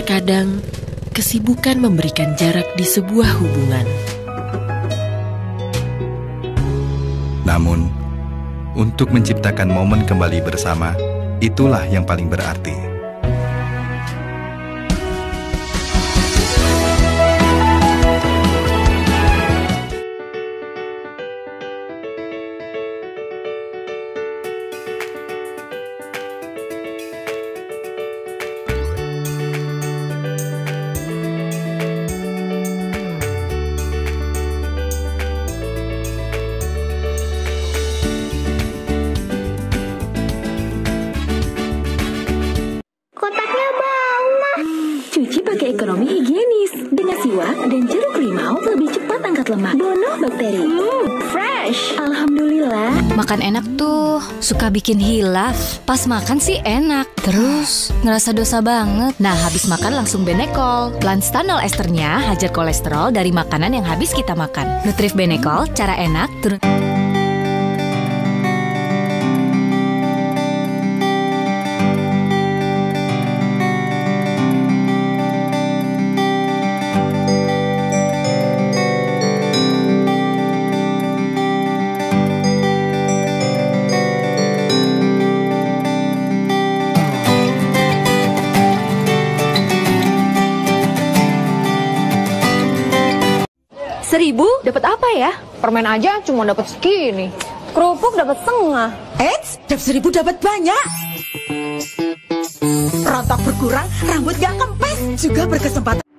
Terkadang, kesibukan memberikan jarak di sebuah hubungan. Namun, untuk menciptakan momen kembali bersama, itulah yang paling berarti. Higienis. Dengan siwak dan jeruk limau lebih cepat angkat lemak. Bunuh bakteri. Hmm, fresh. Alhamdulillah. Makan enak tuh, suka bikin hilaf. Pas makan sih enak, terus ngerasa dosa banget. Nah, habis makan langsung Benekol. Planstanol esternya hajar kolesterol dari makanan yang habis kita makan. Nutrif Benekol, cara enak, turun... Seribu dapat apa ya? Permen aja cuma dapat segini. Kerupuk dapat setengah. Eits, dapat seribu dapat banyak. Rontok berkurang, rambut gak kempes, juga berkesempatan.